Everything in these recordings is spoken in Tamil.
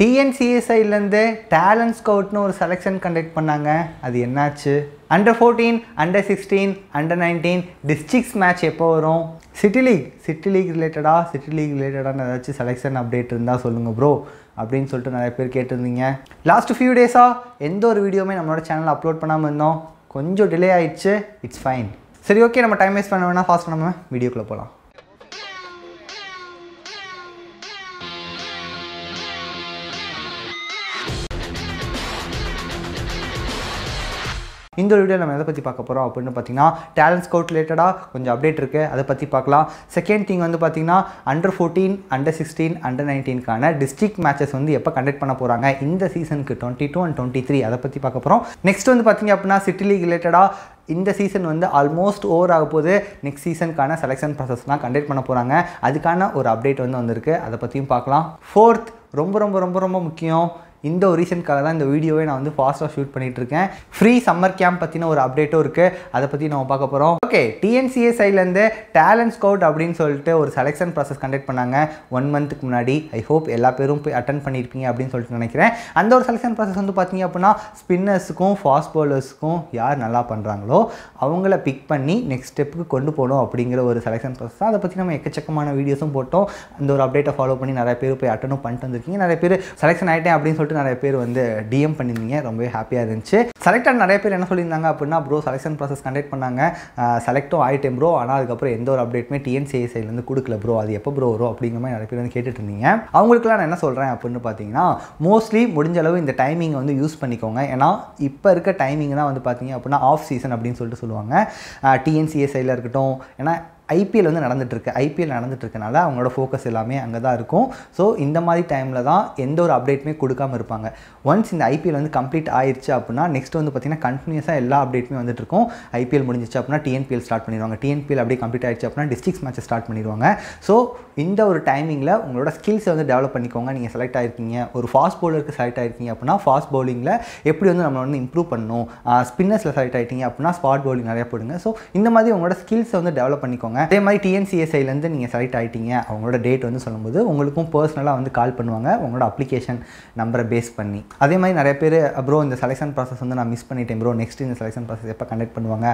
டிஎன்சிஎஸ்ஐலேருந்து டேலண்ட் ஸ்கவுட்னு ஒரு செலெக்ஷன் கண்டக்ட் பண்ணாங்க. அது என்னாச்சு? Under fourteen under sixteen under nineteen districts match எப்போ வரும்? சிட்டி லீக் சிட்டி லீக் ரிலேட்டடாக சிட்டி லீக் ரிலேட்டடான ஏதாச்சும் செலெக்ஷன் அப்டேட் இருந்தால் சொல்லுங்கள் ப்ரோ அப்படின்னு சொல்லிட்டு நிறைய பேர் கேட்டிருந்தீங்க. லாஸ்ட் ஃபியூ டேஸாக எந்த ஒரு வீடியோவுமே நம்மளோட சேனல் அப்லோட் பண்ணாமல் இருந்தோம். கொஞ்சம் டிலே ஆயிடுச்சு. இட்ஸ் ஃபைன் சரி ஓகே நம்ம டைம் வேஸ்ட் பண்ண வேணால் ஃபாஸ்ட் நம்ம வீடியோக்குள்ளே போகலாம் இந்த வீடியோ நம்ம எதை பற்றி பார்க்க போகிறோம் அப்படின்னு பார்த்தீங்கன்னா டேலண்ட் ஸ்கவுட் ரிலேட்டடாக கொஞ்சம் அப்டேட் இருக்குது அதை பற்றி பார்க்கலாம். செகண்ட் திங் வந்து பார்த்தீங்கன்னா under fourteen under sixteen under நைன்டீனுக்கான district matches வந்து எப்போ கண்டக்ட் பண்ண போகிறாங்க இந்த சீசனுக்கு twenty two and twenty three அதை பற்றி பார்க்க போகிறோம் நெக்ஸ்ட் வந்து பார்த்தீங்க அப்படின்னா சிட்டி லீக் ரிலேட்டடாக இந்த சீசன் வந்து ஆல்மோஸ்ட் ஓவர் ஆக போது நெக்ஸ்ட் சீசனுக்கான செலெக்ஷன் ப்ராசஸ்லாம் கண்டக்ட் பண்ண போகிறாங்க அதுக்கான ஒரு அப்டேட் வந்து வந்திருக்கு. அதை பற்றியும் பார்க்கலாம். ஃபோர்த் ரொம்ப ரொம்ப ரொம்ப ரொம்ப முக்கியம். இந்த ஒரு ரீசனுக்காக தான் இந்த வீடியோவை நான் வந்து ஃபாஸ்ட்டாக ஷூட் பண்ணிகிட்ருக்கேன் இருக்கேன் ஃப்ரீ சம்மர் கேம்ப் பற்றின ஒரு அப்டேட்டும் இருக்குது அதை பற்றி நம்ம பார்க்க போகிறோம் ஓகே டிஎன்சிஏ சைட்லேருந்து டேலண்ட் ஸ்கவுட் அப்படின்னு சொல்லிட்டு ஒரு செலெக்ஷன் ப்ராசஸ் கண்டக்ட் பண்ணாங்க. ஒன் மந்த்துக்கு முன்னாடி. ஐ ஹோப் எல்லா பேரும் போய் அட்டன் பண்ணியிருப்பீங்க அப்படின்னு சொல்லிட்டு நினைக்கிறேன். அந்த ஒரு செலெக்ஷன் ப்ராசஸ் வந்து பார்த்தீங்க அப்படின்னா ஸ்பின்னர்ஸுக்கும் ஃபாஸ்ட் பவுலர்ஸுக்கும் யார் நல்லா பண்ணுறாங்களோ அவங்கள பிக் பண்ணி நெக்ஸ்ட் ஸ்டெப்புக்கு கொண்டு போகணும் அப்படிங்கிற ஒரு செலெக்ஷன் ப்ராசஸ் அதை பற்றி நம்ம எக்கச்சக்கமான வீடியோஸும் போட்டோம். அந்த ஒரு அப்டேட்டை ஃபாலோ பண்ணி நிறைய பேர் போய் அட்டனும் பண்ணிட்டு வந்திருக்கீங்க. நிறைய பேர் செலெக்ஷன் ஆகிட்டேன் அப்படின்னு சொல்லிட்டு நிறைய பேர் வந்து டிஎம் பண்ணியிருந்தீங்க. ரொம்பவே ஹாப்பியாக இருந்துச்சு. செலக்ட் ஆன நிறைய பேர் என்ன சொல்லியிருந்தாங்க அப்படின்னா ப்ரோ செலெக்ஷன் ப்ராசஸ் கண்டக்ட் பண்ணாங்க. செலக்டும் ஆகிட்டேன் ப்ரோ ஆனால் அதுக்கப்புறம் எந்த ஒரு அப்டேட்டுமே டிஎன்சிஏ சைட்லேருந்து கொடுக்கல ப்ரோ அது எப்போ ப்ரோ வரும் அப்படிங்கிற மாதிரி நிறைய பேர் வந்து கேட்டுட்டு இருந்தீங்க. அவங்களுக்குலாம் நான் என்ன சொல்கிறேன் அப்படின்னு பார்த்தீங்கன்னா மோஸ்ட்லி முடிஞ்ச அளவு இந்த டைமிங்கை வந்து யூஸ் பண்ணிக்கோங்க. ஏன்னா இப்போ இருக்க டைமிங் தான் வந்து பார்த்தீங்க அப்படின்னா ஆஃப் சீசன் அப்படின்னு சொல்லிட்டு சொல்லுவாங்க. டிஎன்சிஏ சைடில் இருக்கட்டும். ஏன்னா ஐபிஎல் வந்து நடந்துட்டுருக்கு. ஐபிஎல் நடந்துட்டுருக்கனால அவங்களோட ஃபோக்கஸ் எல்லாமே அங்கே தான் இருக்கும். ஸோ இந்த மாதிரி டைமில் தான் எந்த ஒரு அப்டேட்டுமே கொடுக்காம இருப்பாங்க. ஒன்ஸ் இந்த ஐபிஎல் வந்து கம்ப்ளீட் ஆயிடுச்சு அப்படின்னா நெக்ஸ்ட் வந்து பார்த்திங்கன்னா கண்டினியூஸாக எல்லா அப்டேட்டுமே வந்துட்டு இருக்கும் ஐபிஎல் முடிஞ்சிச்சு அப்படின்னா டிஎன்பிஎல் ஸ்டார்ட் பண்ணிடுவாங்க. டிஎன்பிஎல் அப்படியே கம்ப்ளீட் ஆயிடுச்சு அப்படின்னா டிஸ்ட்ரிக்ஸ் மேட்சஸ் ஸ்டார்ட் பண்ணிடுவாங்க. ஸோ இந்த ஒரு டைமிங்கில் உங்களோட ஸ்கில்ஸை வந்து டெவலப் பண்ணிக்கோங்க. நீங்கள் செலக்ட் ஆகிருக்கீங்க ஒரு ஃபாஸ்ட் பவுலருக்கு செலக்ட் ஆகிருக்கீங்க அப்படின்னா ஃபாஸ்ட் பவுலிங்கில் எப்படி வந்து நம்ம வந்து இம்ப்ரூவ் பண்ணணும்? ஸ்பின்னர்ஸில் செலக்ட் ஆகிட்டீங்க அப்படின்னா ஸ்பாட் பவுலிங் நிறையா போடுங்க. ஸோ இந்த மாதிரி உங்களோட ஸ்கில்ஸை வந்து டெவலப் பண்ணிக்கோங்க. அதே மாதிரி டிஎன்சிஎஸ்ஐலேருந்து நீங்கள் செலக்ட் ஆகிட்டீங்க அவங்களோட டேட் வந்து சொல்லும்போது உங்களுக்கும் பர்சனலாக வந்து கால் பண்ணுவாங்க. உங்களோட அப்ளிகேஷன் நம்பரை பேஸ் பண்ணி. அதே மாதிரி நிறைய பேர் ப்ரோ இந்த செலெக்ஷன் ப்ராசஸ் வந்து நான் மிஸ் பண்ணிட்டேன் ப்ரோ நெக்ஸ்ட் இந்த செலெக்ஷன் ப்ராசஸ் எப்போ கண்டக்ட் பண்ணுவாங்க?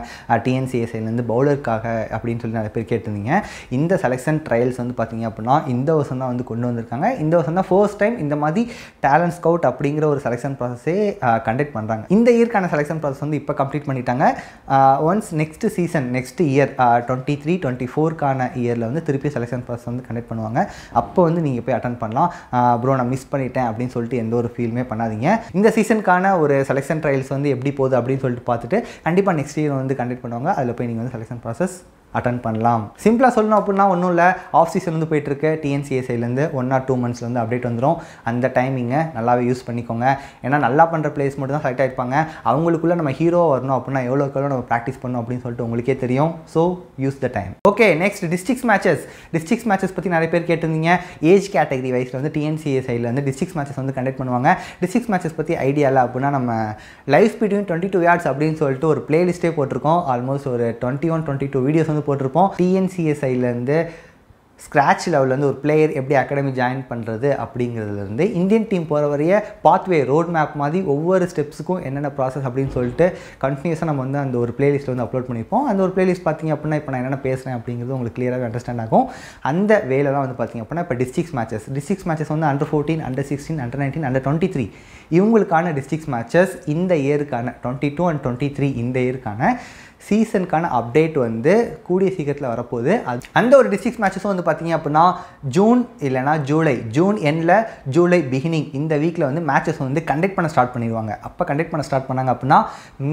டிஎன்சிஎஸ்ஐலேருந்து பவுலருக்காக அப்படின்னு சொல்லி நிறைய பேர் கேட்டிருந்தீங்க. இந்த செலெக்ஷன் ட்ரையல்ஸ் வந்து பார்த்தீங்க அப்படின்னா இந்த வருஷம் தான் வந்து கொண்டு வந்திருக்காங்க. இந்த வருஷம் தான் ஃபர்ஸ்ட் டைம் இந்த மாதிரி டேலண்ட் ஸ்கவுட் அப்படிங்கிற ஒரு செலெக்ஷன் ப்ராசஸே கண்டக்ட் பண்ணுறாங்க இந்த இயர்க்கான செலெக்ஷன் ப்ராசஸ் வந்து இப்போ கம்ப்ளீட் பண்ணிட்டாங்க. Once next season next year twenty three twenty ஃபோர்க்கான இயரில் வந்து திருப்பி செலெக்ஷன் ப்ராசஸ் வந்து கண்டக்ட் பண்ணுவாங்க. அப்போ வந்து நீங்கள் போய் அட்டன் பண்ணலாம். ப்ரோ நான் மிஸ் பண்ணிட்டேன் அப்படின்னு சொல்லிட்டு எந்த ஒரு ஃபீலுமே பண்ணாதீங்க. இந்த சீசனுக்கான ஒரு செலெக்ஷன் ட்ரையல்ஸ் வந்து எப்படி போகுது அப்படின்னு சொல்லிட்டு பார்த்துட்டு கண்டிப்பாக நெக்ஸ்ட் இயர் வந்து கண்டக்ட் பண்ணுவாங்க. அதில் போய் நீங்கள் வந்து செலெக்ஷன் ப்ராசஸ் அட்டன் பண்ணலாம். சிம்பிளாக சொல்லணும் அப்படின்னா ஒன்றும் இல்லை. ஆஃப் சீசன் வந்து போயிட்டுருக்கு. டிஎன்சிஎஸ்ஐலேருந்து ஒன் ஆர் டூ மந்த்ஸ்லேருந்து அப்டேட் வந்துடும் அந்த டைமிங்கை நல்லாவே யூஸ் பண்ணிக்கோங்க. ஏன்னா நல்லா பண்ணுற பிளேஸ் மட்டும் தான் செலக்ட் ஆகிருப்பாங்க அவங்களுக்குள்ளே நம்ம ஹீரோ வரணும் அப்படின்னா எவ்வளோ எவ்வளோ நம்ம ப்ராக்டிஸ் பண்ணணும் அப்படின்னு சொல்லிட்டு உங்களுக்கே தெரியும். So use the time okay next districts matches districts matches பற்றி நிறைய பேர் கேட்டிருந்தீங்க. ஏஜ் கேட்டகரி வைஸில் வந்து டிஎன்சிஏ வந்து டிஸ்ட்ரிக்ஸ் மேட்சஸ் வந்து கண்டக்ட் பண்ணுவாங்க. டிஸ்ட்ரிக்ஸ் மேட்சஸ் பற்றி ஐடியா இல்லை அப்படின்னா நம்ம life between twenty two yards அப்படின்னு சொல்லிட்டு ஒரு பிளேலிஸ்ட்டே போட்டிருக்கோம். ஆல்மோஸ்ட் ஒரு twenty one twenty two videos வந்து போட்டிருப்போம். டிஎன்சிஎஸ்ஐலேருந்து ஸ்க்ராட்ச் லெவல்லேருந்து ஒரு பிளேயர் எப்படி அகாடமி ஜாயின் பண்ணுறது அப்படிங்கிறதுலேருந்து இந்தியன் டீம் போகிற வரைய பாத்வே ரோட் மேப் மாதிரி ஒவ்வொரு ஸ்டெப்ஸுக்கும் என்னென்ன ப்ராசஸ் அப்படின்னு சொல்லிட்டு கண்டினியூஸாக நம்ம வந்து அந்த ஒரு பிளேலிஸ்ட் வந்து அப்லோட் பண்ணியிருப்போம் அந்த ஒரு பிளேலிஸ்ட் பார்த்திங்க அப்படின்னா இப்போ நான் என்னென்ன பேசுகிறேன் அப்படிங்கிறது உங்களுக்கு கிளியராக அண்டர்ஸ்டாண்ட் ஆகும். அந்த வேலை தான் வந்து பார்த்திங்க அப்படின்னா இப்போ டிஸ்ட்ரிக்ஸ் மேட்சஸ் டிஸ்ட்ரிக்ஸ் மேட்சஸ் வந்து under fourteen under sixteen under nineteen under twenty three இவங்களுக்கான டிஸ்ட்ரிக்ஸ் மேட்சஸ் இந்த இயருக்கான twenty two and twenty three இந்த இயருக்கான சீசனுக்கான அப்டேட் வந்து கூடிய சீக்கிரத்தில் வரப்போகுது. அது அந்த ஒரு டிஸ்ட்ரிக்ஸ் மேட்சஸும் வந்து பார்த்தீங்க அப்படின்னா ஜூன் இல்லைனா ஜூலை ஜூன் எண்டில் ஜூலை பிகினிங் இந்த வீக்கில் வந்து மேட்சஸ் வந்து கண்டக்ட் பண்ண ஸ்டார்ட் பண்ணிடுவாங்க. அப்போ கண்டக்ட் பண்ண ஸ்டார்ட் பண்ணாங்க அப்படின்னா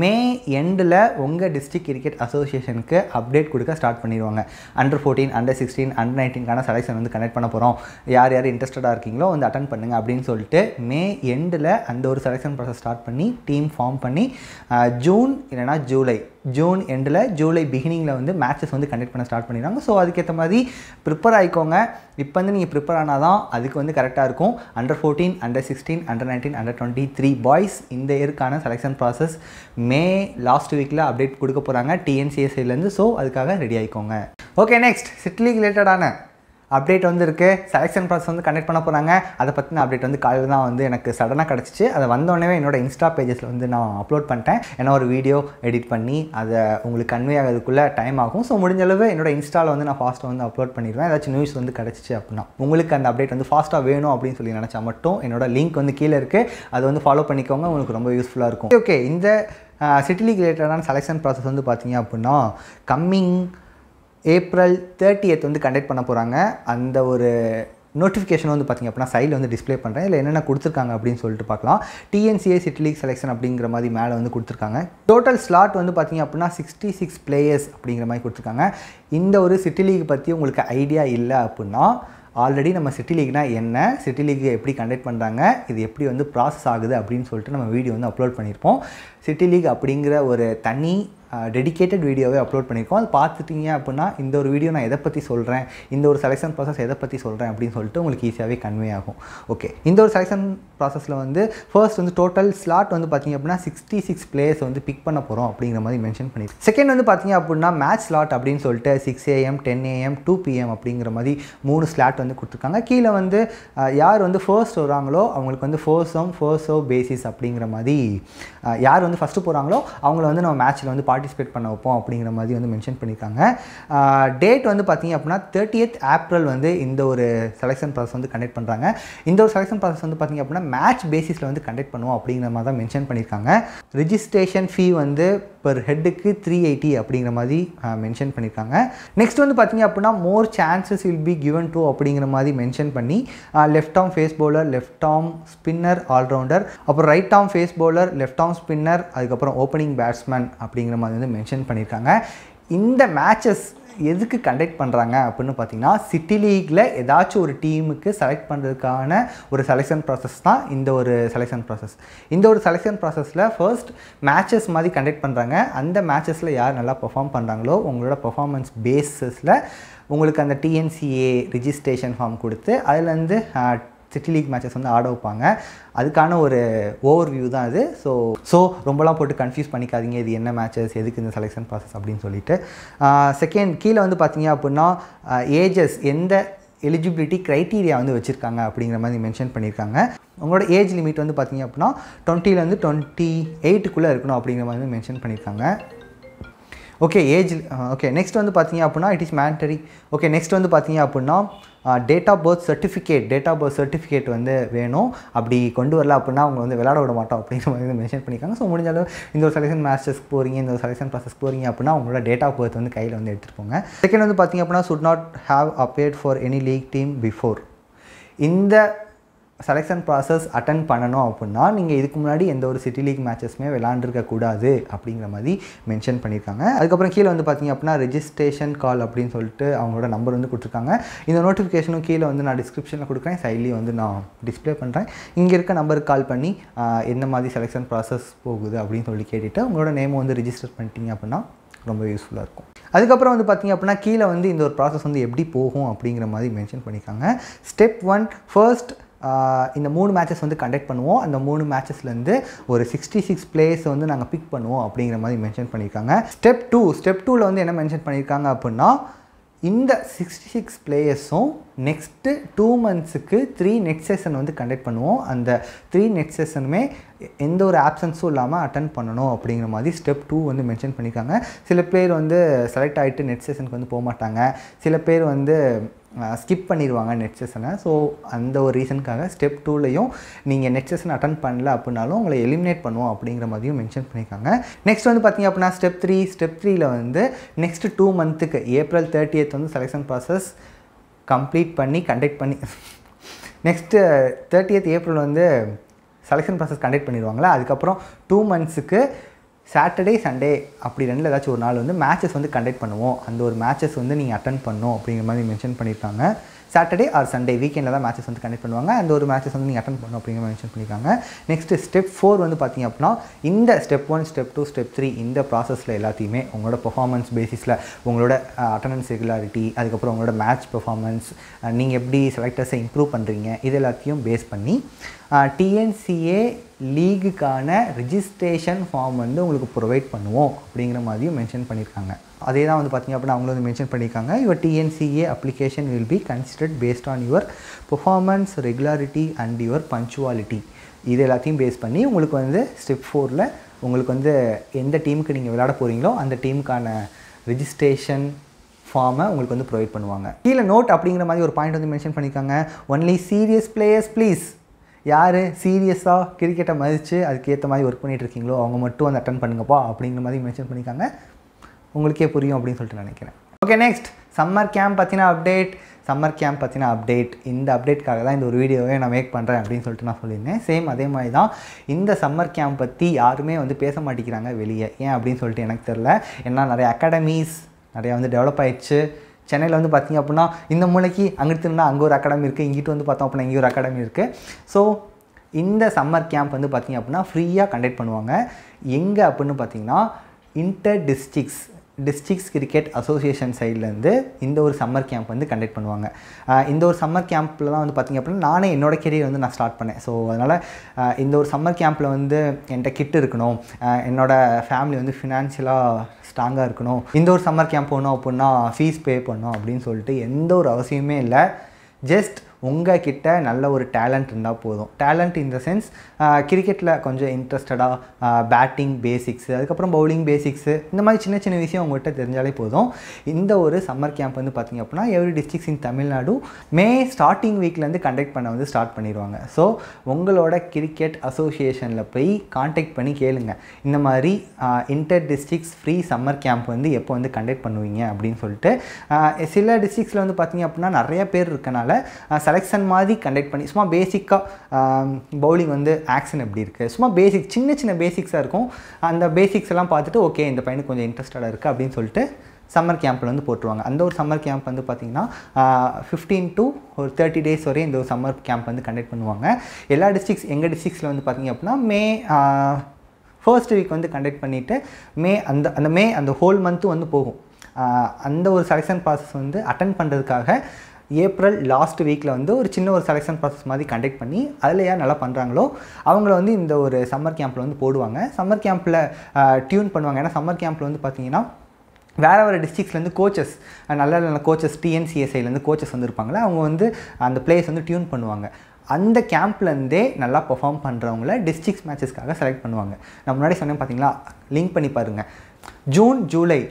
மே எண்டில் உங்கள் டிஸ்ட்ரிக்ட் கிரிக்கெட் அசோசியேஷனுக்கு அப்டேட் கொடுக்க ஸ்டார்ட் பண்ணிடுவாங்க. Under fourteen under sixteen under நைன்டீன்கான selection வந்து கண்டக்ட் பண்ண போகிறோம் யார் யார் இன்ட்ரெஸ்டடாக இருக்கீங்களோ வந்து அட்டன் பண்ணுங்க அப்படின்னு சொல்லிட்டு மே எண்டில் அந்த ஒரு செலெக்ஷன் ப்ராசஸ் ஸ்டார்ட் பண்ணி டீம் ஃபார்ம் பண்ணி ஜூன் இல்லைனா ஜூலை ஜூன் எண்டில் ஜூலை பிகினிங்கில் வந்து மேட்சஸ் வந்து கண்டக்ட் பண்ண ஸ்டார்ட் பண்ணிடுறாங்க ஸோ அதுக்கேற்ற மாதிரி ப்ரிப்பேர் ஆகிக்கோங்க இப்போ வந்து நீங்கள் ப்ரிப்பேர் ஆனால் தான் அதுக்கு வந்து கரெக்டாக இருக்கும். Under fourteen under sixteen under nineteen under twenty three boys இந்த இயருக்கான செலெக்ஷன் ப்ராசஸ் மே லாஸ்ட் வீக்கில் அப்டேட் கொடுக்க போகிறாங்க டிஎன்சிஎஸ்ஐலேருந்து ஸோ அதுக்காக ரெடி ஆகிக்கோங்க ஓகே நெக்ஸ்ட் சிட்லி ரிலேட்டடான அப்டேட் வந்து இருக்குது செலெக்ஷன் ப்ராசஸ் வந்து கண்டக்ட் பண்ண போகிறாங்க அதை பற்றின அப்டேட் வந்து காலையில் தான் வந்து எனக்கு சடனாக கிடச்சிச்சு. அதை வந்தோடனே என்னோட இன்ஸ்டா பேஜஸில் வந்து நான் அப்லோட் பண்ணிட்டேன். ஏன்னா ஒரு வீடியோ எடிட் பண்ணி அதை உங்களுக்கு கன்வே ஆகிறதுக்குள்ளே டைம் ஆகும். ஸோ முடிஞ்ச அளவு என்னோட இன்ஸ்டாவில் வந்து நான் ஃபாஸ்ட்டாக வந்து அப்லோட் பண்ணிடுவேன். ஏதாச்சும் நியூஸ் வந்து கிடச்சிச்சு அப்படின்னா. உங்களுக்கு அந்த அப்டேட் வந்து ஃபாஸ்ட்டாக வேணும் அப்படின்னு சொல்லி நினச்சா மட்டும் என்னோட லிங்க் வந்து கீழே இருக்குது அதை வந்து ஃபாலோ பண்ணிக்கோங்க. உங்களுக்கு ரொம்ப யூஸ்ஃபுல்லாக இருக்கும். ஓகே இந்த சிட்டி லீக் ரிலேட்டடான செலெக்ஷன் ப்ராசஸ் வந்து பார்த்தீங்க அப்படின்னா கம்மிங் ஏப்ரல் தேர்ட்டியத் வந்து கண்டக்ட் பண்ண போகிறாங்க அந்த ஒரு நோட்டிஃபிகேஷன் வந்து பார்த்திங்க அப்படின்னா சைடில் வந்து டிஸ்ப்ளே பண்ணுறேன் இல்லை என்னென்ன கொடுத்துருக்காங்க அப்படின்னு சொல்லிட்டு பார்க்கலாம். டிஎன்சிஏ சிட்டி லீக் செலெக்ஷன் அப்படிங்கிற மாதிரி மேலே வந்து கொடுத்துருக்காங்க. டோட்டல் ஸ்லாட் வந்து பார்த்திங்க அப்படின்னா சிக்ஸ்டி சிக்ஸ் பிளேயர்ஸ் அப்படிங்கிற மாதிரி கொடுத்துருக்காங்க. இந்த ஒரு சிட்டி லீக் பற்றி உங்களுக்கு ஐடியா இல்லை அப்படின்னா ஆல்ரெடி நம்ம சிட்டி லீக்னா என்ன? சிட்டி லீக் எப்படி கண்டக்ட் பண்ணுறாங்க இது எப்படி வந்து ப்ராசஸ் ஆகுது அப்படின்னு சொல்லிட்டு நம்ம வீடியோ வந்து அப்லோட் பண்ணியிருப்போம். சிட்டி லீக் அப்படிங்கிற ஒரு தனி டெடிக்கேட்டட் வீடியோவே அப்லோட் பண்ணியிருக்கோம். அது பார்த்துட்டீங்க அப்படின்னா இந்த ஒரு வீடியோ நான் எதை பற்றி சொல்கிறேன் இந்த ஒரு செலெக்ஷன் ப்ராசஸ் எதை பற்றி சொல்கிறேன் அப்படின்னு சொல்லிட்டு உங்களுக்கு ஈஸியாகவே கன்வே ஆகும். ஓகே இந்த ஒரு செலெக்ஷன் ப்ராசஸில் வந்து ஃபர்ஸ்ட் வந்து டோட்டல் ஸ்லாட் வந்து பார்த்திங்க அப்படின்னா சிக்ஸ்டி சிக்ஸ் பிளேயர்ஸ் வந்து பிக் பண்ண போகிறோம் அப்படிங்கிற மாதிரி மென்ஷன் பண்ணியிருக்கேன் செகண்ட் வந்து பார்த்திங்க அப்படின்னா மேட்ச் ஸ்லாட் அப்படின்னு சொல்லிட்டு six AM ten AM two PM அப்படிங்கிற மாதிரி மூணு ஸ்லாட் வந்து கொடுத்துருக்காங்க. கீழே வந்து யார் வந்து ஃபர்ஸ்ட் வராங்களோ அவங்களுக்கு வந்து ஃபர்ஸ்ட் சம் சர்வ் பேசிஸ் அப்படிங்கிற மாதிரி யார் வந்து ஃபஸ்ட்டு போகிறாங்களோ அவங்கள வந்து நம்ம மேட்ச்சில் வந்து பார்ட்டிசிபேட் பண்ண வைப்போம் அப்படிங்கிற மாதிரி வந்து மென்ஷன் பண்ணியிருக்காங்க. டேட் வந்து பார்த்திங்க அப்படின்னா தேர்ட்டியத் ஏப்ரல் வந்து இந்த ஒரு செலெக்ஷன் ப்ராசஸ் வந்து கண்டக்ட் பண்ணுறாங்க இந்த ஒரு செலெக்ஷன் ப்ராசஸ் வந்து பார்த்திங்க அப்படின்னா மேட்ச் பேசிஸில் வந்து கண்டக்ட் பண்ணுவோம் அப்படிங்கிற மாதிரி தான் மென்ஷன் பண்ணியிருக்காங்க. ரிஜிஸ்ட்ரேஷன் ஃபீ வந்து பர் ஹெட்டுக்கு த்ரீ எயிட்டி அப்படிங்கிற மாதிரி மென்ஷன் பண்ணியிருக்காங்க நெக்ஸ்ட் வந்து பார்த்தீங்க அப்படின்னா more chances will be given to அப்படிங்கிற மாதிரி மென்ஷன் பண்ணி left arm pace bowler left arm spinner allrounder அப்புறம் right arm pace bowler left arm spinner அதுக்கப்புறம் ஓப்பனிங் பேட்ஸ்மேன் அப்படிங்கிற மாதிரி வந்து மென்ஷன் பண்ணியிருக்காங்க இந்த மேட்சஸ் எதுக்கு கண்டக்ட் பண்ணுறாங்க அப்படின்னு பார்த்தீங்கன்னா சிட்டி லீக்கில் ஏதாச்சும் ஒரு டீமுக்கு செலக்ட் பண்ணுறதுக்கான ஒரு செலெக்ஷன் ப்ராசஸ் தான் இந்த ஒரு செலெக்ஷன் ப்ராசஸ் இந்த ஒரு செலெக்ஷன் ப்ராசஸில் ஃபர்ஸ்ட் மேட்சஸ் மாதிரி கண்டக்ட் பண்ணுறாங்க அந்த மேட்சஸில் யார் நல்லா பெர்ஃபார்ம் பண்ணுறாங்களோ உங்களோட பெர்ஃபார்மன்ஸ் பேஸஸில் உங்களுக்கு அந்த டிஎன்சிஏ ரிஜிஸ்ட்ரேஷன் ஃபார்ம் கொடுத்து அதுலேருந்து சிட்டி லீக் மேட்சஸ் வந்து ஆட வைப்பாங்க. அதுக்கான ஒரு ஓவர் வியூ தான் அது. ஸோ ஸோ ரொம்பலாம் போட்டு கன்ஃபியூஸ் பண்ணிக்காதீங்க. இது என்ன மேட்சஸ் எதுக்கு இந்த செலெக்ஷன் ப்ராசஸ் அப்படின்னு சொல்லிட்டு. செகண்ட் கீழே வந்து பார்த்தீங்க அப்படின்னா ஏஜஸ் எந்த எலிஜிபிலிட்டி க்ரைட்டீரியா வந்து வச்சுருக்காங்க அப்படிங்கிற மாதிரி மென்ஷன் பண்ணியிருக்காங்க உங்களோட ஏஜ் லிமிட் வந்து பார்த்தீங்க அப்படின்னா டுவெண்ட்டிலேருந்து டுவெண்ட்டி எயிட்டுக்குள்ளே இருக்கணும் அப்படிங்கிற மாதிரி மென்ஷன் பண்ணியிருக்காங்க ஓகே ஏஜ் ஓகே நெக்ஸ்ட் வந்து பார்த்தீங்க அப்படின்னா it is mandatory okay next வந்து பார்த்தீங்க அப்படின்னா date of birth certificate date of birth certificate வந்து வேணும். அப்படி கொண்டு வரல அப்படின்னா அவங்க வந்து விளையாட விட மாட்டோம் அப்படிங்கிற மாதிரி மென்ஷன் பண்ணியிருக்காங்க. ஸோ முடிஞ்ச அளவு இந்த ஒரு செலெக்ஷன் மாஸ்டர்ஸ்க்கு போகிறீங்க இந்த ஒரு செலெக்ஷன் ப்ராசஸ் போகிறீங்க அப்படின்னா அவங்களோட டேட் ஆஃப் பர்த் வந்து கையில் வந்து எடுத்துகிட்டு போங்க. செகண்ட் வந்து பார்த்தீங்க அப்படின்னா should not have appeared for any league team before இந்த செலெக்ஷன் ப்ராசஸ் அட்டன் பண்ணணும் அப்படின்னா நீங்கள் இதுக்கு முன்னாடி எந்த ஒரு சிட்டி லீக் மேட்சஸ்மே விளாண்டுருக்க கூடாது அப்படிங்கிற மாதிரி மென்ஷன் பண்ணியிருக்காங்க. அதுக்கப்புறம் கீழே வந்து பார்த்தீங்க அப்படின்னா ரெஜிஸ்ட்ரேஷன் கால் அப்படின்னு சொல்லிட்டு அவங்களோட நம்பர் வந்து கொடுத்துருக்காங்க. இந்த நோட்டிஃபிகேஷனும் கீழே வந்து நான் டிஸ்கிரிப்ஷனில் கொடுக்குறேன். சைட்லேயும் வந்து நான் டிஸ்பிளே பண்ணுறேன் இங்கே இருக்க நம்பருக்கு கால் பண்ணி எந்த மாதிரி செலெக்ஷன் ப்ராசஸ் போகுது அப்படின்னு சொல்லி கேட்டுவிட்டு உங்களோட நேமை வந்து ரிஜிஸ்டர் பண்ணிட்டீங்க அப்படின்னா ரொம்ப யூஸ்ஃபுல்லாக இருக்கும். அதுக்கப்புறம் வந்து பார்த்திங்க அப்படின்னா கீழே வந்து இந்த ஒரு ப்ராசஸ் வந்து எப்படி போகும் அப்படிங்கிற மாதிரி மென்ஷன் பண்ணியிருக்காங்க. ஸ்டெப் ஒன் ஃபர்ஸ்ட் இந்த மூணு மேட்சஸ் வந்து கண்டக்ட் பண்ணுவோம். அந்த மூணு மேட்சஸ்லேருந்து ஒரு சிக்ஸ்டி சிக்ஸ் பிளேயர்ஸ் வந்து நாங்கள் பிக் பண்ணுவோம் அப்படிங்கிற மாதிரி மென்ஷன் பண்ணியிருக்காங்க. ஸ்டெப் டூ ஸ்டெப் டூவில் வந்து என்ன மென்ஷன் பண்ணியிருக்காங்க அப்படின்னா இந்த சிக்ஸ்டி சிக்ஸ் பிளேயர்ஸும் நெக்ஸ்ட்டு டூ மந்த்ஸுக்கு த்ரீ நெட் செஷன் வந்து கண்டக்ட் பண்ணுவோம். அந்த த்ரீ நெட் செஷனுமே எந்த ஒரு ஆப்சன்ஸும் இல்லாமல் அட்டன் பண்ணணும் அப்படிங்கிற மாதிரி ஸ்டெப் டூ வந்து மென்ஷன் பண்ணியிருக்காங்க சில பேர் வந்து செலக்ட் ஆகிட்டு நெட் செஷனுக்கு வந்து போக மாட்டாங்க. சில பேர் வந்து ஸ்கிப் பண்ணிடுவாங்க நெட் செஷனை ஸோ அந்த ஒரு ரீசனுக்காக ஸ்டெப் டூலையும் நீங்கள் நெட் செஷன் அட்டன் பண்ணல அப்படின்னாலும் உங்களை எலிமினேட் பண்ணுவோம் அப்படிங்கிற மாதிரியும் மென்ஷன் பண்ணியிருக்காங்க நெக்ஸ்ட் வந்து பார்த்திங்க அப்படின்னா ஸ்டெப் த்ரீ ஸ்டெப் த்ரீயில் வந்து நெக்ஸ்ட் டூ மந்த்துக்கு ஏப்ரல் தேர்ட்டியத் வந்து செலெக்ஷன் ப்ராசஸ் கம்ப்ளீட் பண்ணி கண்டக்ட் பண்ணி நெக்ஸ்ட்டு தேர்ட்டியத் ஏப்ரல் வந்து செலெக்ஷன் ப்ராசஸ் கண்டக்ட் பண்ணிடுவாங்களா அதுக்கப்புறம் டூ மந்த்ஸுக்கு சாட்டர்டே சண்டே அப்படி ரெண்டில் ஏதாச்சும் ஒரு நாள் வந்து மேட்சஸ் வந்து கண்டக்ட் பண்ணுவோம். அந்த ஒரு மேட்சஸ் வந்து நீங்கள் அட்டன் பண்ணும் அப்படிங்கிற மாதிரி மென்ஷன் பண்ணியிருக்காங்க. சாட்டர்டே ஆர் சண்டே வீக்கெண்டில் தான் மேட்சஸ் வந்து கண்டக்ட் பண்ணுவாங்க. அந்த ஒரு மேட்சஸ் வந்து நீங்கள் அட்டன் பண்ணணும் அப்படிங்கிற மென்ஷன் பண்ணியிருக்காங்க. நெக்ஸ்ட் ஸ்டெப் ஃபோர் வந்து பார்த்தீங்க அப்படின்னா இந்த step one step two step three இந்த ப்ராசஸில் எல்லாத்தையுமே உங்களோட பெர்ஃபார்மன்ஸ் பேசிஸில் உங்களோட அட்டண்டன்ஸ் ரெகுலாரிட்டி அதுக்கப்புறம் உங்களோட மேட்ச் பெர்ஃபார்மன்ஸ் நீங்கள் எப்படி செலக்டர்ஸை இம்ப்ரூவ் பண்ணுறீங்க இது எல்லாத்தையும் பேஸ் பண்ணி டிஎன்சிஏ லீகுக்கான ரிஜிஸ்ட்ரேஷன் ஃபார்ம் வந்து உங்களுக்கு ப்ரொவைட் பண்ணுவோம் அப்படிங்கிற மாதிரியும் மென்ஷன் பண்ணியிருக்காங்க. அதே தான் வந்து பார்த்திங்க அப்படின்னா அவங்களும் வந்து மென்ஷன் பண்ணியிருக்காங்க. Your TNCA application will be considered based on your performance regularity and your punctuality இது எல்லாத்தையும் பேஸ் பண்ணி உங்களுக்கு வந்து ஸ்டெப் ஃபோரில் உங்களுக்கு வந்து எந்த டீமுக்கு நீங்கள் விளையாட போகிறீங்களோ அந்த டீமுக்கான ரிஜிஸ்ட்ரேஷன் ஃபார்மை உங்களுக்கு வந்து ப்ரொவைட் பண்ணுவாங்க. கீழே நோட் அப்படிங்கிற மாதிரி ஒரு பாயிண்ட் வந்து மென்ஷன் பண்ணியிருக்காங்க. ஒன்லி சீரியஸ் பிளேயர்ஸ் ப்ளீஸ் யார் சீரியஸாக கிரிக்கெட்டை மதித்து அதுக்கேற்ற மாதிரி ஒர்க் பண்ணிகிட்டு இருக்கீங்களோ அவங்க மட்டும் வந்து அட்டன் பண்ணுங்கப்பா அப்படிங்கிற மாதிரி மென்ஷன் பண்ணியிருக்காங்க. உங்களுக்கே புரியும் அப்படின்னு சொல்லிட்டு நினைக்கிறேன். ஓகே நெக்ஸ்ட் சம்மர் கேம்ப் பற்றின அப்டேட் சம்மர் கேம்ப் பற்றின அப்டேட் இந்த அப்டேட்காக தான் இந்த ஒரு வீடியோவை நான் மேக் பண்ணுறேன் அப்படின்னு சொல்லிட்டு நான் சொல்லியிருந்தேன். சேம் அதே மாதிரி தான் இந்த சம்மர் கேம்ப் பற்றி யாருமே வந்து பேச மாட்டேங்கிறாங்க வெளியே. ஏன் அப்படின்னு சொல்லிட்டு எனக்கு தெரில ஏன்னா நிறைய அகாடமிஸ் நிறையா வந்து டெவலப் ஆயிடுச்சு. சென்னையில் வந்து பார்த்திங்க அப்படின்னா இந்த மூளைக்கு அங்கிட்டு இருந்தால் அங்கே ஒரு அகாடமி இருக்குது இங்கிட்டு வந்து பார்த்தோம் அப்படின்னா இங்கே ஒரு அகாடமி இருக்குது ஸோ இந்த சம்மர் கேம்ப் வந்து பார்த்திங்க அப்படின்னா ஃப்ரீயாக கண்டக்ட் பண்ணுவாங்க. எங்கே அப்படின்னு பார்த்தீங்கன்னா inter districts districts cricket association சைட்லேருந்து இந்த ஒரு சம்மர் கேம்ப் வந்து கண்டக்ட் பண்ணுவாங்க. இந்த ஒரு சம்மர் கேம்பில் தான் வந்து பார்த்திங்க அப்படின்னா நானே என்னோட கெரியர் வந்து நான் ஸ்டார்ட் பண்ணேன். ஸோ அதனால் இந்த ஒரு சம்மர் கேம்பில் வந்து என்கிட்ட கிட் இருக்கணும். என்னோட ஃபேமிலி வந்து ஃபினான்ஷியலாக ஸ்ட்ராங்காக இருக்கணும். இந்த ஒரு சம்மர் கேம்ப் போகணும் அப்படின்னா ஃபீஸ் பே பண்ணணும் அப்படின்னு சொல்லிட்டு எந்த ஒரு அவசியமே இல்லை. ஜஸ்ட் உங்கள் கிட்ட நல்ல ஒரு டேலண்ட் இருந்தால் போதும். டேலண்ட் இன் த சென்ஸ் கிரிக்கெட்டில் கொஞ்சம் இன்ட்ரெஸ்டடாக பேட்டிங் பேசிக்ஸு அதுக்கப்புறம் பவுலிங் பேசிக்ஸு இந்த மாதிரி சின்ன சின்ன விஷயம் உங்கள்கிட்ட தெரிஞ்சாலே போதும். இந்த ஒரு சம்மர் கேம்ப் வந்து பார்த்திங்க அப்படின்னா every districts in Tamil Nadu May starting வீக்லேருந்து conduct பண்ண வந்து ஸ்டார்ட் பண்ணிடுவாங்க. ஸோ உங்களோட கிரிக்கெட் அசோசியேஷனில் போய் காண்டாக்ட் பண்ணி கேளுங்க. இந்த மாதிரி inter districts free summer camp வந்து எப்போ வந்து கண்டக்ட் பண்ணுவீங்க அப்படின்னு சொல்லிட்டு சில டிஸ்ட்ரிக்ஸில் வந்து பார்த்திங்க அப்படின்னா நிறைய பேர் இருக்கனால செலெக்ஷன் மாதிரி கண்டக்ட் பண்ணி சும்மா பேசிக்காக பவுலிங் வந்து ஆக்ஷன் எப்படி இருக்குது சும்மா பேசிக் சின்ன சின்ன பேசிக்ஸாக இருக்கும். அந்த பேசிக்ஸ் எல்லாம் பார்த்துட்டு ஓகே இந்த பையனுக்கு கொஞ்சம் இன்ட்ரெஸ்டடாக இருக்குது அப்படின்னு சொல்லிட்டு சம்மர் கேம்பில் வந்து போட்டுருவாங்க. அந்த ஒரு சம்மர் கேம்ப் வந்து பார்த்திங்கன்னா ஃபிஃப்டீன் டு ஒரு தேர்ட்டி டேஸ் வரையும் இந்த ஒரு சம்மர் கேம்ப் வந்து கண்டக்ட் பண்ணுவாங்க. எல்லா டிஸ்ட்ரிக்ஸ் எங்கள் டிஸ்ட்ரிக்ஸில் வந்து பார்த்திங்க அப்படின்னா மே ஃபர்ஸ்ட் வீக் வந்து கண்டக்ட் பண்ணிவிட்டு மே அந்த அந்த மே அந்த ஹோல் மந்த்தும் வந்து போகும். அந்த ஒரு செலெக்ஷன் ப்ராசஸ் வந்து அட்டன் பண்ணுறதுக்காக ஏப்ரல் லாஸ்ட் வீக்கில் வந்து ஒரு சின்ன ஒரு செலெக்ஷன் ப்ராசஸ் மாதிரி கண்டக்ட் பண்ணி அதில் யார் நல்லா பண்ணுறாங்களோ அவங்கள வந்து இந்த ஒரு சம்மர் கேம்பில் வந்து போடுவாங்க. சம்மர் கேம்பில் டியூன் பண்ணுவாங்க. ஏன்னா சம்மர் கேம்பில் வந்து பார்த்தீங்கன்னா வேறு வேறு டிஸ்ட்ரிக்ஸ்லேருந்து கோச்சஸ் நல்ல நல்ல கோச்சஸ் டிஎன்சிஎஸ்ஐலேருந்து கோச்சஸ் வந்துருப்பாங்களே அவங்க வந்து அந்த பிளேஸ் வந்து டியூன் பண்ணுவாங்க. அந்த கேம்ப்லேருந்தே நல்லா பெர்ஃபார்ம் பண்ணுறவங்கள டிஸ்ட்ரிக்ஸ் மேட்சஸ்க்காக செலக்ட் பண்ணுவாங்க. நான் முன்னாடி சொன்னேன் பார்த்தீங்களா லிங்க் பண்ணி பாருங்கள் ஜூன் ஜூலை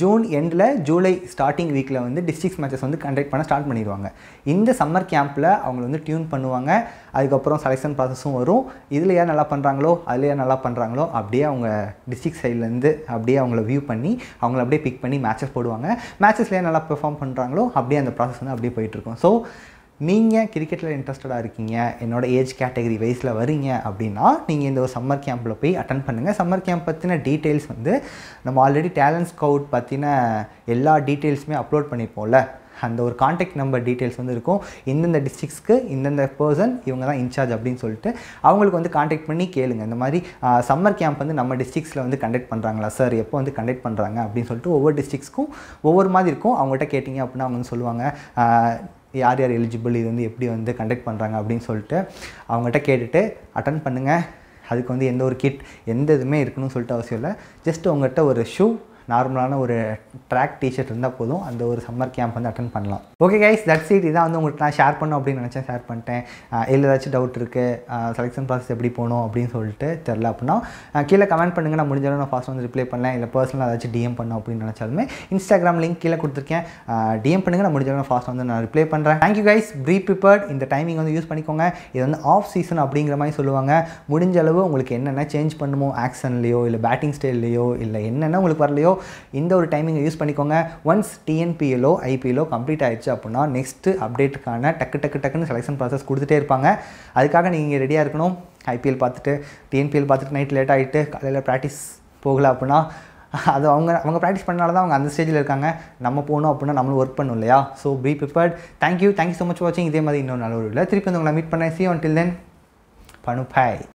ஜூன் எண்டில் ஜூலை ஸ்டார்டிங் வீக்கில் வந்து டிஸ்ட்ரிக்ஸ் மேட்சஸ் வந்து கண்டக்ட் பண்ண ஸ்டார்ட் பண்ணிடுவாங்க. இந்த சம்மர் கேம்பில் அவங்கள வந்து டியூன் பண்ணுவாங்க. அதுக்கப்புறம் செலெக்ஷன் ப்ராசஸும் வரும். இதில் யார் நல்லா பண்ணுறாங்களோ அதில் யார் நல்லா பண்ணுறாங்களோ அப்படியே அவங்க டிஸ்ட்ரிக்ட் சைட்லேருந்து அப்படியே அவங்கள வியூ பண்ணி அவங்கள அப்படியே பிக் பண்ணி மேட்சஸ் போடுவாங்க. மேட்சஸில் நல்லா பெர்ஃபார்ம் பண்ணுறாங்களோ அப்படியே அந்த ப்ராசஸ் வந்து அப்படியே போயிட்டுருக்கும் ஸோ நீங்கள் கிரிக்கெட்டில் இன்ட்ரெஸ்டடாக இருக்கீங்க என்னோடய ஏஜ் கேட்டகரி வைஸில் வரீங்க அப்படின்னா நீங்கள் இந்த ஒரு சம்மர் கேம்பில் போய் அட்டன் பண்ணுங்கள் சம்மர் கேம்ப் பற்றின டீட்டெயில்ஸ் வந்து நம்ம ஆல்ரெடி டேலண்ட் ஸ்கவுட் பற்றின எல்லா டீட்டெயில்ஸுமே அப்லோட் பண்ணியிருப்போம்ல அந்த ஒரு காண்டாக்ட் நம்பர் டீட்டெயில்ஸ் வந்து இருக்கும். இந்தந்த டிஸ்ட்ரிக்ஸ்க்கு இந்தந்த பர்சன் இவங்க தான் இன்சார்ஜ் அப்படின்னு சொல்லிட்டு அவங்களுக்கு வந்து காண்டாக்ட் பண்ணி கேளுங்க. இந்த மாதிரி சம்மர் கேம்ப் வந்து நம்ம டிஸ்ட்ரிக்ஸில் வந்து கண்டக்ட் பண்ணுறாங்களா சார் எப்போ வந்து கண்டக்ட் பண்ணுறாங்க அப்படின்னு சொல்லிட்டு ஒவ்வொரு டிஸ்ட்ரிக்ஸ்க்கும் ஒவ்வொரு மாதிரி இருக்கும். அவங்ககிட்ட கேட்டிங்க அப்படின்னா அவங்க வந்து சொல்லுவாங்க. யார் யார் எலிஜிபிள் இது வந்து எப்படி வந்து கண்டக்ட் பண்ணுறாங்க அப்படின்னு சொல்லிட்டு அவங்ககிட்ட கேட்டுட்டு அட்டன் பண்ணுங்கள் அதுக்கு வந்து எந்த ஒரு கிட் எந்த இதுவுமே இருக்கணும்னு சொல்லிட்டு அவசியம் இல்லை. ஜஸ்ட் உங்கள்கிட்ட ஒரு ஷூ நார்மலான ஒரு ட்ராக் டிஷர்ட் இருந்தால் போதும் அந்த ஒரு சம்மர் கேம்ப் வந்து அட்டன் பண்ணலாம். ஓகே கைஸ் தட்ஸ் இட் இதான் வந்து உங்களுக்கு நான் ஷேர் பண்ணோம் அப்படின்னு நினச்சேன் ஷேர் பண்ணிட்டேன். இல்லை ஏதாச்சும் டவுட் இருக்குது செலெக்ஷன் ப்ராசஸ் எப்படி போகணும் அப்படின்னு சொல்லிட்டு தெரில அப்படின்னா கீழே கமெண்ட் பண்ணுங்கள் நான் முடிஞ்சாலும் நான் ஃபாஸ்ட் வந்து ரிப்ளை பண்ணேன் இல்லை பர்சனலாக ஏதாச்சும் டிஎம் பண்ணோம் அப்படின்னு நினச்சாலுமே இன்ஸ்டாகிராம் லிங்க் கீழே கொடுத்துருக்கேன். டிஎம் பண்ணுங்கள் நான் முடிஞ்சாலும் ஃபாஸ்ட் வந்து நான் ரிப்ளை பண்ணுறேன் thank you guys pre prepared இந்த டைமிங் வந்து யூஸ் பண்ணிக்கோங்க. இது வந்து ஆஃப் சீசன் அப்படிங்கிற மாதிரி சொல்லுவாங்க. முடிஞ்ச அளவு உங்களுக்கு என்னென்ன சேஞ்ச் பண்ணுமோ ஆக்ஷன்லையோ இல்லை பேட்டிங் ஸ்டைல்லையோ இல்லை என்னென்ன உங்களுக்கு வரலையோ இந்த ஒரு டைமிங்கை யூஸ் பண்ணிக்கோங்க. ஒன்ஸ் டிஎன்பிஎலோ ஐபிஎலோ கம்ப்ளீட் ஆயிடுச்சு அப்படின்னா நெக்ஸ்ட்டு அப்டேட்டுக்கான டக்கு டக்கு டக்குன்னு செலெக்ஷன் ப்ராசஸ் கொடுத்துட்டே இருப்பாங்க. அதுக்காக நீங்கள் ரெடியாக இருக்கணும். ஐபிஎல் பார்த்துட்டு டிஎன்பிஎல் பார்த்துட்டு நைட் லேட் ஆகிட்டு காலையில் ப்ராக்டிஸ் போகல அப்படின்னா அது அவங்க அவங்க ப்ராக்டிஸ் பண்ணனால தான் அவங்க அந்த ஸ்டேஜில் இருக்காங்க. நம்ம போகணும் அப்படின்னா நம்மளும் ஒர்க் பண்ணணும் இல்லையா? So be prepared thank you thank you so much வாட்சிங் இதே மாதிரி இன்னொரு நல்ல ஒரு இல்லை திருப்பி வந்து உங்களை மீட் பண்ணேன். சி ஒன் டில் தென் பனு பாய்